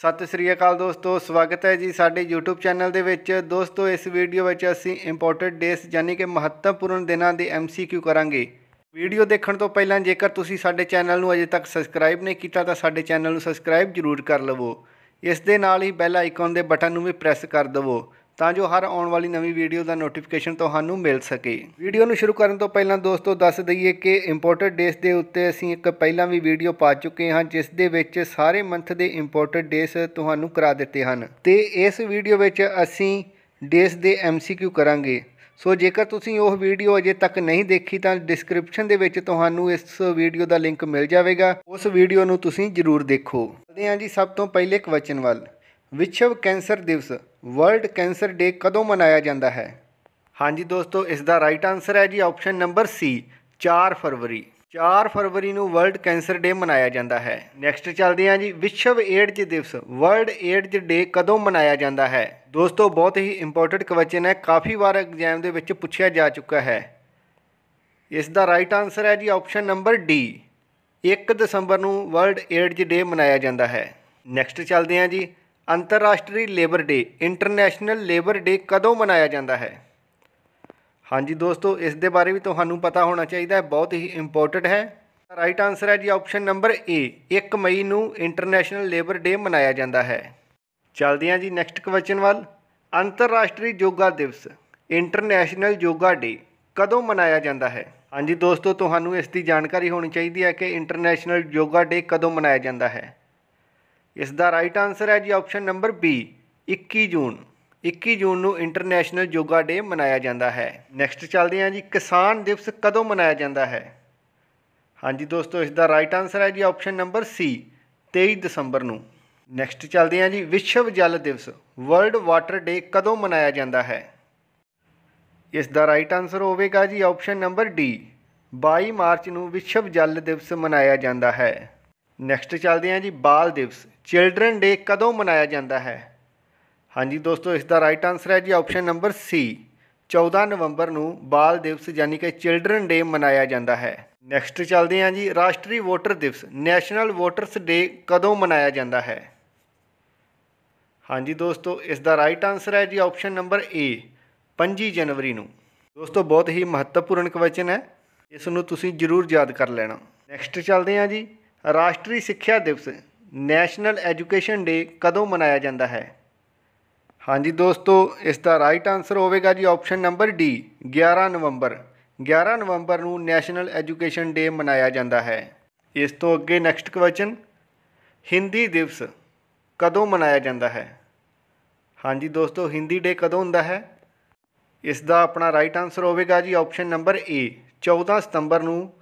ਸਤਿ ਸ੍ਰੀ ਅਕਾਲ ਦੋਸਤੋ, ਸਵਾਗਤ ਹੈ ਜੀ ਸਾਡੇ YouTube ਚੈਨਲ ਦੇ ਵਿੱਚ। ਦੋਸਤੋ, ਇਸ ਵੀਡੀਓ ਵਿੱਚ ਅਸੀਂ ਇੰਪੋਰਟੈਂਟ ਡੇਸ ਯਾਨੀ ਕਿ ਮਹੱਤਵਪੂਰਨ ਦਿਨਾਂ ਦੇ MCQ ਕਰਾਂਗੇ। ਵੀਡੀਓ ਦੇਖਣ ਤੋਂ ਪਹਿਲਾਂ ਜੇਕਰ ਤੁਸੀਂ ਸਾਡੇ ਚੈਨਲ ਨੂੰ ਅਜੇ ਤੱਕ ਸਬਸਕ੍ਰਾਈਬ ਨਹੀਂ ਕੀਤਾ, ਤਾਂ ਸਾਡੇ ਚੈਨਲ ਨੂੰ ਸਬਸਕ੍ਰਾਈਬ ਜ਼ਰੂਰ ਕਰ ਲਵੋ। ਇਸ ਦੇ ਨਾਲ ਹੀ ਬੈਲ ਆਈਕਨ ਦੇ ਬਟਨ ਨੂੰ ਵੀ ਪ੍ਰੈਸ ਕਰ ਦਵੋ। ਤਾਂ ਜੋ ਹਰ ਆਉਣ ਵਾਲੀ ਨਵੀਂ ਵੀਡੀਓ ਦਾ ਨੋਟੀਫਿਕੇਸ਼ਨ ਤੁਹਾਨੂੰ ਮਿਲ ਸਕੇ। ਵੀਡੀਓ ਨੂੰ ਸ਼ੁਰੂ ਕਰਨ ਤੋਂ ਪਹਿਲਾਂ ਦੋਸਤੋ ਦੱਸ ਦਈਏ ਕਿ ਇੰਪੋਰਟੈਂਟ ਡੇਸ ਦੇ ਉੱਤੇ ਅਸੀਂ ਇੱਕ ਪਹਿਲਾਂ ਵੀ ਵੀਡੀਓ ਪਾ ਚੁੱਕੇ ਹਾਂ, ਜਿਸ ਦੇ ਵਿੱਚ ਸਾਰੇ ਮੰਥ ਦੇ ਇੰਪੋਰਟੈਂਟ ਡੇਸ ਤੁਹਾਨੂੰ ਕਰਾ ਦਿੱਤੇ ਹਨ। ਤੇ ਇਸ ਵੀਡੀਓ ਵਿੱਚ ਅਸੀਂ ਡੇਸ ਦੇ ਐਮਸੀਕਿਊ ਕਰਾਂਗੇ। ਸੋ ਜੇਕਰ ਤੁਸੀਂ ਉਹ ਵੀਡੀਓ ਅਜੇ ਤੱਕ ਨਹੀਂ ਦੇਖੀ, ਤਾਂ ਡਿਸਕ੍ਰਿਪਸ਼ਨ ਦੇ ਵਿੱਚ ਤੁਹਾਨੂੰ ਇਸ ਵੀਡੀਓ ਦਾ ਲਿੰਕ ਮਿਲ ਜਾਵੇਗਾ। ਉਸ ਵੀਡੀਓ ਨੂੰ ਤੁਸੀਂ ਜ਼ਰੂਰ ਦੇਖੋ। ਚਲਦੇ ਹਾਂ ਜੀ ਸਭ ਤੋਂ ਪਹਿਲੇ ਕੁਐਸਚਨ ਵੱਲ। ਵਿਸ਼ਵ ਕੈਂਸਰ ਦਿਵਸ, ਵਰਲਡ ਕੈਂਸਰ ਡੇ ਕਦੋਂ ਮਨਾਇਆ ਜਾਂਦਾ ਹੈ? ਹਾਂਜੀ ਦੋਸਤੋ, ਇਸ ਦਾ ਰਾਈਟ ਆਨਸਰ ਹੈ ਜੀ ਆਪਸ਼ਨ ਨੰਬਰ ਸੀ 4 ਫਰਵਰੀ। 4 ਫਰਵਰੀ ਨੂੰ ਵਰਲਡ ਕੈਂਸਰ ਡੇ ਮਨਾਇਆ ਜਾਂਦਾ ਹੈ। ਨੈਕਸਟ ਚੱਲਦੇ ਹਾਂ ਜੀ, ਵਿਸ਼ਵ ਏਡਜ਼ ਦਿਵਸ, ਵਰਲਡ ਏਡਜ਼ ਡੇ ਕਦੋਂ ਮਨਾਇਆ ਜਾਂਦਾ ਹੈ? ਦੋਸਤੋ, ਬਹੁਤ ਹੀ ਇੰਪੋਰਟੈਂਟ ਕੁਐਸਚਨ ਹੈ, ਕਾਫੀ ਵਾਰ ਐਗਜ਼ਾਮ ਦੇ ਵਿੱਚ ਪੁੱਛਿਆ ਜਾ ਚੁੱਕਾ ਹੈ। ਇਸ ਦਾ ਰਾਈਟ ਆਨਸਰ ਹੈ ਜੀ ਆਪਸ਼ਨ ਨੰਬਰ ਡੀ 1 ਦਸੰਬਰ ਨੂੰ ਵਰਲਡ ਏਡਜ਼ ਡੇ ਮਨਾਇਆ ਜਾਂਦਾ ਹੈ। ਨੈਕਸਟ ਚੱਲਦੇ ਹਾਂ ਜੀ ਅੰਤਰਰਾਸ਼ਟਰੀ labour day, international labour day ਕਦੋਂ ਮਨਾਇਆ ਜਾਂਦਾ ਹੈ? ਹਾਂਜੀ ਦੋਸਤੋ, ਇਸ ਦੇ ਬਾਰੇ ਵੀ ਤੁਹਾਨੂੰ ਪਤਾ ਹੋਣਾ ਚਾਹੀਦਾ ਹੈ, ਬਹੁਤ ਹੀ ਇੰਪੋਰਟੈਂਟ ਹੈ। ਰਾਈਟ ਆਨਸਰ ਹੈ ਜੀ ਆਪਸ਼ਨ ਨੰਬਰ ਏ 1 ਮਈ ਨੂੰ ਇੰਟਰਨੈਸ਼ਨਲ ਲੇਬਰ ਡੇ ਮਨਾਇਆ ਜਾਂਦਾ ਹੈ। ਚੱਲਦੇ ਹਾਂ ਜੀ ਨੈਕਸਟ ਕੁਐਸਚਨ ਵੱਲ। ਅੰਤਰਰਾਸ਼ਟਰੀ ਯੋਗਾ ਦਿਵਸ, ਇੰਟਰਨੈਸ਼ਨਲ ਯੋਗਾ ਡੇ ਕਦੋਂ ਮਨਾਇਆ ਜਾਂਦਾ ਹੈ? ਹਾਂਜੀ ਦੋਸਤੋ, ਤੁਹਾਨੂੰ ਇਸ ਦੀ ਜਾਣਕਾਰੀ ਹੋਣੀ ਚਾਹੀਦੀ ਹੈ ਕਿ ਇੰਟਰਨੈਸ਼ਨਲ ਯੋਗਾ ਡੇ ਕਦੋਂ ਮਨਾਇਆ ਜਾਂਦਾ ਹੈ? ਇਸ ਦਾ ਰਾਈਟ ਆਨਸਰ ਹੈ ਜੀ option number B 21 June. 21 June ਨੂੰ ਇੰਟਰਨੈਸ਼ਨਲ ਯੋਗਾ ਡੇ ਮਨਾਇਆ ਜਾਂਦਾ ਹੈ। ਨੈਕਸਟ ਚੱਲਦੇ ਹਾਂ ਜੀ, ਕਿਸਾਨ ਦਿਵਸ ਕਦੋਂ ਮਨਾਇਆ ਜਾਂਦਾ ਹੈ? ਹਾਂਜੀ ਦੋਸਤੋ, ਇਸ ਦਾ ਰਾਈਟ ਆਨਸਰ ਹੈ ਜੀ ਆਪਸ਼ਨ ਨੰਬਰ ਸੀ 23 ਦਸੰਬਰ ਨੂੰ। ਨੈਕਸਟ ਚੱਲਦੇ ਹਾਂ ਜੀ, ਵਿਸ਼ਵ ਜਲ ਦਿਵਸ ਵਰਲਡ ਵਾਟਰ ਡੇ ਕਦੋਂ ਮਨਾਇਆ ਜਾਂਦਾ ਹੈ? ਇਸ ਦਾ ਰਾਈਟ ਆਨਸਰ ਹੋਵੇਗਾ ਜੀ ਆਪਸ਼ਨ ਨੰਬਰ ਡੀ 22 ਮਾਰਚ ਨੂੰ ਵਿਸ਼ਵ ਜਲ ਦਿਵਸ ਮਨਾਇਆ ਜਾਂਦਾ ਹੈ। ਨੈਕਸਟ ਚੱਲਦੇ ਹਾਂ ਜੀ ਬਾਲ ਦਿਵਸ। ਚਿਲਡਰਨ ਡੇ ਕਦੋਂ ਮਨਾਇਆ ਜਾਂਦਾ ਹੈ? ਹਾਂਜੀ ਦੋਸਤੋ, ਇਸ ਦਾ ਰਾਈਟ ਆਨਸਰ ਹੈ ਜੀ ਆਪਸ਼ਨ ਨੰਬਰ ਸੀ 14 ਨਵੰਬਰ ਨੂੰ ਬਾਲ ਦਿਵਸ ਯਾਨੀ ਕਿ ਚਿਲਡਰਨ ਡੇ ਮਨਾਇਆ ਜਾਂਦਾ ਹੈ। ਨੈਕਸਟ ਚੱਲਦੇ ਹਾਂ ਜੀ ਰਾਸ਼ਟਰੀ ਵੋਟਰ ਦਿਵਸ। ਨੈਸ਼ਨਲ ਵੋਟਰਸ ਡੇ ਕਦੋਂ ਮਨਾਇਆ ਜਾਂਦਾ ਹੈ? ਹਾਂਜੀ ਦੋਸਤੋ, ਇਸ ਦਾ ਰਾਈਟ ਆਨਸਰ ਹੈ ਜੀ ਆਪਸ਼ਨ ਨੰਬਰ ਏ 25 ਜਨਵਰੀ ਨੂੰ। ਦੋਸਤੋ, ਬਹੁਤ ਹੀ ਮਹੱਤਵਪੂਰਨ ਕੁਐਸਚਨ ਹੈ। ਇਸ ਨੂੰ ਤੁਸੀਂ ਜ਼ਰੂਰ ਯਾਦ ਕਰ ਲੈਣਾ। ਨੈਕਸਟ ਚੱਲਦੇ ਹਾਂ ਜੀ ਰਾਸ਼ਟਰੀ ਸਿੱਖਿਆ ਦਿਵਸ, ਨੈਸ਼ਨਲ ਐਜੂਕੇਸ਼ਨ ਡੇ ਕਦੋਂ ਮਨਾਇਆ ਜਾਂਦਾ ਹੈ? ਹਾਂਜੀ ਦੋਸਤੋ, ਇਸ ਦਾ ਰਾਈਟ ਆਨਸਰ ਹੋਵੇਗਾ ਜੀ option number D 11 November. 11 November ਨੂੰ ਨੈਸ਼ਨਲ ਐਜੂਕੇਸ਼ਨ ਡੇ ਮਨਾਇਆ ਜਾਂਦਾ ਹੈ। ਇਸ ਤੋਂ ਅੱਗੇ ਨੈਕਸਟ ਕੁਐਸਚਨ ਹਿੰਦੀ ਦਿਵਸ ਕਦੋਂ ਮਨਾਇਆ ਜਾਂਦਾ ਹੈ? ਹਾਂਜੀ ਦੋਸਤੋ, ਹਿੰਦੀ ਡੇ ਕਦੋਂ ਹੁੰਦਾ ਹੈ? ਇਸ ਦਾ ਆਪਣਾ ਰਾਈਟ ਆਨਸਰ ਹੋਵੇਗਾ ਜੀ ਆਪਸ਼ਨ ਨੰਬਰ ਏ 14 ਸਤੰਬਰ ਨੂੰ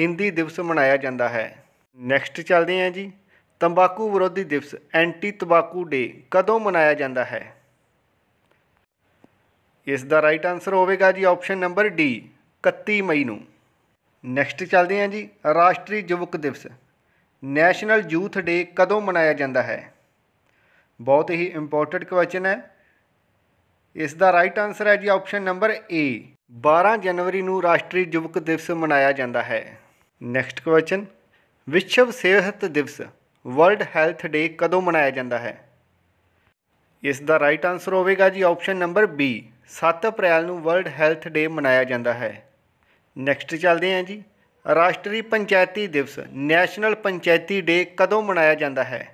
ਹਿੰਦੀ ਦਿਵਸ ਮਨਾਇਆ ਜਾਂਦਾ ਹੈ। ਨੈਕਸਟ ਚੱਲਦੇ ਹਾਂ ਜੀ। ਤੰਬਾਕੂ ਵਿਰੋਧੀ ਦਿਵਸ, ਐਂਟੀ ਤੰਬਾਕੂ ਡੇ ਕਦੋਂ ਮਨਾਇਆ ਜਾਂਦਾ ਹੈ? ਇਸ ਦਾ ਰਾਈਟ ਆਨਸਰ ਹੋਵੇਗਾ ਜੀ ਆਪਸ਼ਨ ਨੰਬਰ ਡੀ 31 ਮਈ ਨੂੰ। ਨੈਕਸਟ ਚੱਲਦੇ ਹਾਂ ਜੀ, ਰਾਸ਼ਟਰੀ ਯੁਵਕ ਦਿਵਸ ਨੈਸ਼ਨਲ ਯੂਥ ਡੇ ਕਦੋਂ ਮਨਾਇਆ ਜਾਂਦਾ ਹੈ? ਬਹੁਤ ਹੀ ਇੰਪੋਰਟੈਂਟ ਕੁਐਸਚਨ ਹੈ। ਇਸ ਦਾ ਰਾਈਟ ਆਨਸਰ ਹੈ ਜੀ ਆਪਸ਼ਨ ਨੰਬਰ ਏ 12 ਜਨਵਰੀ ਨੂੰ ਰਾਸ਼ਟਰੀ ਯੁਵਕ ਦਿਵਸ ਮਨਾਇਆ ਜਾਂਦਾ ਹੈ। ਨੈਕਸਟ ਕੁਐਸਚਨ ਵਿਸ਼ਵ ਸਿਹਤ ਦਿਵਸ ਵਰਲਡ ਹੈਲਥ ਡੇ ਕਦੋਂ ਮਨਾਇਆ ਜਾਂਦਾ ਹੈ? ਇਸ ਦਾ ਰਾਈਟ ਆਨਸਰ ਹੋਵੇਗਾ ਜੀ ਆਪਸ਼ਨ ਨੰਬਰ ਬੀ 7 ਅਪ੍ਰੈਲ ਨੂੰ ਵਰਲਡ ਹੈਲਥ ਡੇ ਮਨਾਇਆ ਜਾਂਦਾ ਹੈ। ਨੈਕਸਟ ਚੱਲਦੇ ਹਾਂ ਜੀ। ਰਾਸ਼ਟਰੀ ਪੰਚਾਇਤੀ ਦਿਵਸ ਨੈਸ਼ਨਲ ਪੰਚਾਇਤੀ ਡੇ ਕਦੋਂ ਮਨਾਇਆ ਜਾਂਦਾ ਹੈ?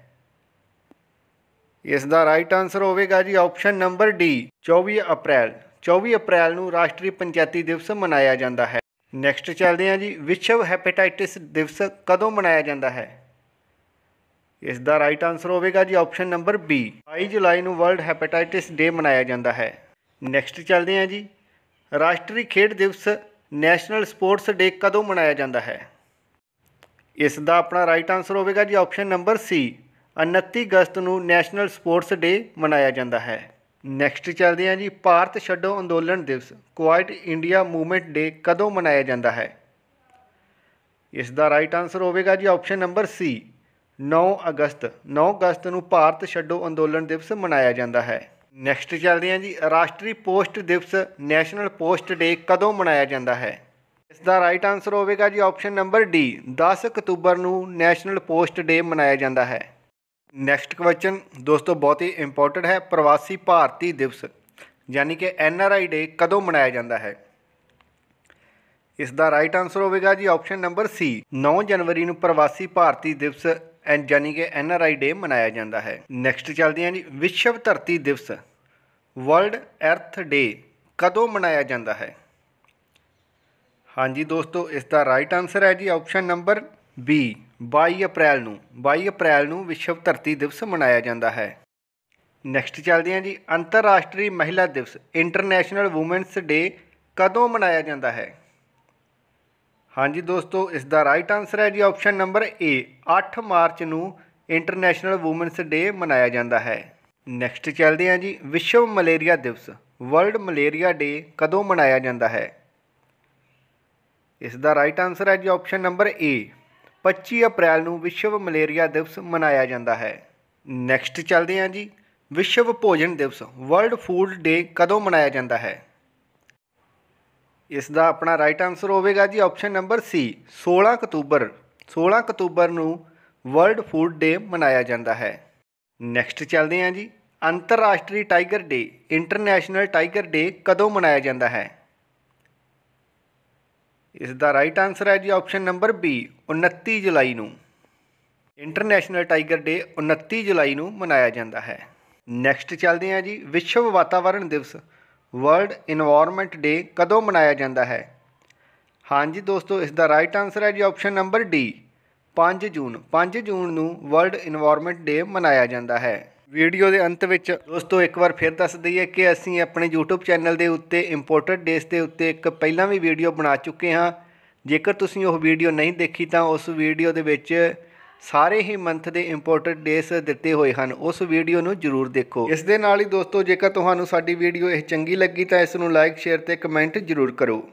ਇਸ ਦਾ ਰਾਈਟ ਆਨਸਰ ਹੋਵੇਗਾ ਜੀ option number D 24 April. 24 April ਨੂੰ ਰਾਸ਼ਟਰੀ ਪੰਚਾਇਤੀ ਦਿਵਸ ਮਨਾਇਆ ਜਾਂਦਾ ਹੈ। ਨੈਕਸਟ ਚੱਲਦੇ ਹਾਂ ਜੀ ਵਿਸ਼ਵ ਹੈਪੇਟਾਈਟਿਸ ਦਿਵਸ ਕਦੋਂ ਮਨਾਇਆ ਜਾਂਦਾ ਹੈ? ਇਸ ਦਾ ਰਾਈਟ ਆਨਸਰ ਹੋਵੇਗਾ ਜੀ ਆਪਸ਼ਨ ਨੰਬਰ ਬੀ 22 ਜੁਲਾਈ ਨੂੰ ਵਰਲਡ ਹੈਪੇਟਾਈਟਿਸ ਡੇ ਮਨਾਇਆ ਜਾਂਦਾ ਹੈ। ਨੈਕਸਟ ਚੱਲਦੇ ਹਾਂ ਜੀ, ਰਾਸ਼ਟਰੀ ਖੇਡ ਦਿਵਸ ਨੈਸ਼ਨਲ ਸਪੋਰਟਸ ਡੇ ਕਦੋਂ ਮਨਾਇਆ ਜਾਂਦਾ ਹੈ? ਇਸ ਦਾ ਆਪਣਾ ਰਾਈਟ ਆਨਸਰ ਹੋਵੇਗਾ ਜੀ ਆਪਸ਼ਨ ਨੰਬਰ ਸੀ 29 ਅਗਸਤ ਨੂੰ ਨੈਸ਼ਨਲ ਸਪੋਰਟਸ ਡੇ ਮਨਾਇਆ ਜਾਂਦਾ ਹੈ। ਨੈਕਸਟ ਚੱਲਦੇ ਹਾਂ ਜੀ, ਭਾਰਤ ਛੱਡੋ ਅੰਦੋਲਨ ਦਿਵਸ ਕੁਆਇਟ ਇੰਡੀਆ ਮੂਵਮੈਂਟ ਡੇ ਕਦੋਂ ਮਨਾਇਆ ਜਾਂਦਾ ਹੈ? ਇਸ ਦਾ ਰਾਈਟ ਆਨਸਰ ਹੋਵੇਗਾ ਜੀ ਆਪਸ਼ਨ ਨੰਬਰ ਸੀ 9 ਅਗਸਤ 9 ਅਗਸਤ ਨੂੰ ਭਾਰਤ ਛੱਡੋ ਅੰਦੋਲਨ ਦਿਵਸ ਮਨਾਇਆ ਜਾਂਦਾ ਹੈ। ਨੈਕਸਟ ਚੱਲਦੇ ਹਾਂ ਜੀ, ਰਾਸ਼ਟਰੀ ਪੋਸਟ ਦਿਵਸ ਨੈਸ਼ਨਲ ਪੋਸਟ ਡੇ ਕਦੋਂ ਮਨਾਇਆ ਜਾਂਦਾ ਹੈ? ਇਸ ਦਾ ਰਾਈਟ ਆਨਸਰ ਹੋਵੇਗਾ ਜੀ ਆਪਸ਼ਨ ਨੰਬਰ ਡੀ 10 ਅਕਤੂਬਰ ਨੂੰ ਨੈਸ਼ਨਲ ਪੋਸਟ ਡੇ ਮਨਾਇਆ ਜਾਂਦਾ ਹੈ। ਨੈਕਸਟ ਕੁਐਸਚਨ ਦੋਸਤੋ ਬਹੁਤ ਹੀ ਇੰਪੋਰਟੈਂਟ ਹੈ, ਪ੍ਰਵਾਸੀ ਭਾਰਤੀ ਦਿਵਸ, ਯਾਨੀ ਕਿ ਐਨ ਆਰ ਆਈ ਡੇ ਕਦੋਂ ਮਨਾਇਆ ਜਾਂਦਾ ਹੈ? ਇਸ ਦਾ ਰਾਈਟ ਆਨਸਰ ਹੋਵੇਗਾ ਜੀ ਆਪਸ਼ਨ ਨੰਬਰ ਸੀ 9 ਜਨਵਰੀ ਨੂੰ ਪ੍ਰਵਾਸੀ ਭਾਰਤੀ ਦਿਵਸ ਐਂਡ ਯਾਨੀ ਕਿ ਐਨ ਆਰ ਆਈ ਡੇ ਮਨਾਇਆ ਜਾਂਦਾ ਹੈ। ਨੈਕਸਟ ਚੱਲਦੇ ਹਾਂ ਜੀ, ਵਿਸ਼ਵ ਧਰਤੀ ਦਿਵਸ ਵਰਲਡ ਅਰਥ ਡੇ ਕਦੋਂ ਮਨਾਇਆ ਜਾਂਦਾ ਹੈ? ਹਾਂਜੀ ਦੋਸਤੋ ਇਸ ਦਾ ਰਾਈਟ ਆਨਸਰ ਹੈ ਜੀ ਆਪਸ਼ਨ ਨੰਬਰ ਬੀ 22 ਅਪ੍ਰੈਲ ਨੂੰ 22 ਅਪ੍ਰੈਲ ਨੂੰ ਵਿਸ਼ਵ ਧਰਤੀ ਦਿਵਸ ਮਨਾਇਆ ਜਾਂਦਾ ਹੈ। ਨੈਕਸਟ ਚੱਲਦੇ ਹਾਂ ਜੀ, ਅੰਤਰਰਾਸ਼ਟਰੀ ਮਹਿਲਾ ਦਿਵਸ ਇੰਟਰਨੈਸ਼ਨਲ ਔਮਨਸ ਡੇ ਕਦੋਂ ਮਨਾਇਆ ਜਾਂਦਾ ਹੈ? ਹਾਂਜੀ ਦੋਸਤੋ, ਇਸ ਦਾ ਰਾਈਟ ਆਨਸਰ ਹੈ ਜੀ ਆਪਸ਼ਨ ਨੰਬਰ ਏ 8 ਮਾਰਚ ਨੂੰ ਇੰਟਰਨੈਸ਼ਨਲ ਔਮਨਸ ਡੇ ਮਨਾਇਆ ਜਾਂਦਾ ਹੈ। ਨੈਕਸਟ ਚੱਲਦੇ ਹਾਂ ਜੀ, ਵਿਸ਼ਵ ਮਲੇਰੀਆ ਦਿਵਸ ਵਰਲਡ ਮਲੇਰੀਆ ਡੇ ਕਦੋਂ ਮਨਾਇਆ ਜਾਂਦਾ ਹੈ? ਇਸ ਦਾ ਰਾਈਟ ਆਨਸਰ ਹੈ ਜੀ ਆਪਸ਼ਨ ਨੰਬਰ ਏ 25 ਅਪ੍ਰੈਲ ਨੂੰ ਵਿਸ਼ਵ ਮਲੇਰੀਆ ਦਿਵਸ ਮਨਾਇਆ ਜਾਂਦਾ ਹੈ। ਨੈਕਸਟ ਚੱਲਦੇ ਹਾਂ ਜੀ। ਵਿਸ਼ਵ ਭੋਜਨ ਦਿਵਸ ਵਰਲਡ ਫੂਡ ਡੇ ਕਦੋਂ ਮਨਾਇਆ ਜਾਂਦਾ ਹੈ? ਇਸ ਦਾ ਆਪਣਾ ਰਾਈਟ ਆਨਸਰ ਹੋਵੇਗਾ ਜੀ ਆਪਸ਼ਨ ਨੰਬਰ ਸੀ 16 ਅਕਤੂਬਰ। 16 ਅਕਤੂਬਰ ਨੂੰ ਵਰਲਡ ਫੂਡ ਡੇ ਮਨਾਇਆ ਜਾਂਦਾ ਹੈ। ਨੈਕਸਟ ਚੱਲਦੇ ਹਾਂ ਜੀ। ਅੰਤਰਰਾਸ਼ਟਰੀ tiger day international tiger day ਕਦੋਂ ਮਨਾਇਆ ਜਾਂਦਾ ਹੈ? ਇਸ ਦਾ ਰਾਈਟ ਆਨਸਰ ਹੈ ਜੀ ਆਪਸ਼ਨ ਨੰਬਰ ਬੀ 29 ਜੁਲਾਈ ਨੂੰ। ਇੰਟਰਨੈਸ਼ਨਲ ਟਾਈਗਰ ਡੇ 29 ਜੁਲਾਈ ਨੂੰ ਮਨਾਇਆ ਜਾਂਦਾ ਹੈ। ਨੈਕਸਟ ਚੱਲਦੇ ਹਾਂ ਜੀ, ਵਿਸ਼ਵ ਵਾਤਾਵਰਣ ਦਿਵਸ ਵਰਲਡ ਇਨਵਾਇਰਨਮੈਂਟ ਡੇ ਕਦੋਂ ਮਨਾਇਆ ਜਾਂਦਾ ਹੈ? ਹਾਂਜੀ ਦੋਸਤੋ, ਇਸ ਦਾ ਰਾਈਟ ਆਨਸਰ ਹੈ ਜੀ option number D 5 June. 5 June ਨੂੰ ਵਰਲਡ ਇਨਵਾਇਰਨਮੈਂਟ ਡੇ ਮਨਾਇਆ ਜਾਂਦਾ ਹੈ। ਵੀਡੀਓ ਦੇ ਅੰਤ ਵਿੱਚ ਦੋਸਤੋ ਇੱਕ ਵਾਰ ਫਿਰ ਦੱਸ ਦਈਏ ਕਿ ਅਸੀਂ ਆਪਣੇ YouTube ਚੈਨਲ ਦੇ ਉੱਤੇ ਇੰਪੋਰਟਡ ਡੇਸ ਦੇ ਉੱਤੇ ਇੱਕ ਪਹਿਲਾਂ ਵੀ ਵੀਡੀਓ ਬਣਾ ਚੁੱਕੇ ਹਾਂ। ਜੇਕਰ ਤੁਸੀਂ ਉਹ ਵੀਡੀਓ ਨਹੀਂ ਦੇਖੀ ਤਾਂ ਉਸ ਵੀਡੀਓ ਦੇ ਵਿੱਚ ਸਾਰੇ ਹੀ ਮੰਥ ਦੇ ਇੰਪੋਰਟਡ ਡੇਸ ਦਿੱਤੇ ਹੋਏ ਹਨ। ਉਸ ਵੀਡੀਓ ਨੂੰ ਜਰੂਰ ਦੇਖੋ। ਇਸ ਦੇ ਨਾਲ ਹੀ ਦੋਸਤੋ ਜੇਕਰ ਤੁਹਾਨੂੰ ਸਾਡੀ ਵੀਡੀਓ ਇਹ ਚੰਗੀ ਲੱਗੀ ਤਾਂ ਇਸ ਨੂੰ ਲਾਈਕ ਸ਼ੇਅਰ ਤੇ ਕਮੈਂਟ ਜਰੂਰ ਕਰੋ।